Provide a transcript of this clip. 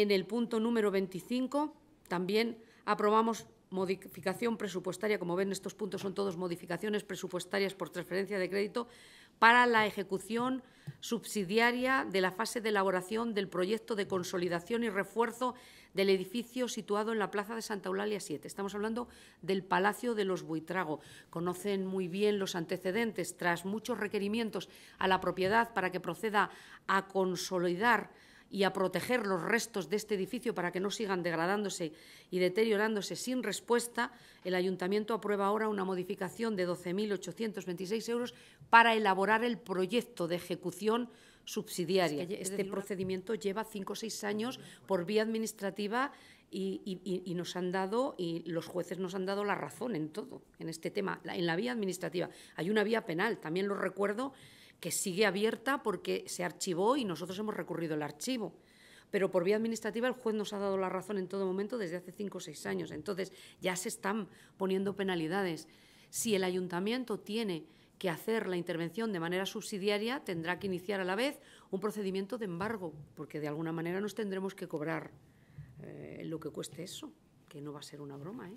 En el punto número 25 también aprobamos modificación presupuestaria, como ven estos puntos son todos modificaciones presupuestarias por transferencia de crédito para la ejecución subsidiaria de la fase de elaboración del proyecto de consolidación y refuerzo del edificio situado en la Plaza de Santa Eulalia 7. Estamos hablando del Palacio de los Buitrago. Conocen muy bien los antecedentes. Tras muchos requerimientos a la propiedad para que proceda a consolidar y a proteger los restos de este edificio para que no sigan degradándose y deteriorándose sin respuesta, el Ayuntamiento aprueba ahora una modificación de 12.826 euros para elaborar el proyecto de ejecución subsidiaria. este procedimiento lleva cinco o seis años por vía administrativa y, nos han dado, y los jueces nos han dado la razón en todo, en este tema, en la vía administrativa. Hay una vía penal, también lo recuerdo, que sigue abierta porque se archivó y nosotros hemos recurrido el archivo. Pero por vía administrativa el juez nos ha dado la razón en todo momento desde hace cinco o seis años. Entonces ya se están poniendo penalidades. Si el ayuntamiento tiene que hacer la intervención de manera subsidiaria, tendrá que iniciar a la vez un procedimiento de embargo, porque de alguna manera nos tendremos que cobrar eh, lo que cueste eso, que no va a ser una broma. ¿eh?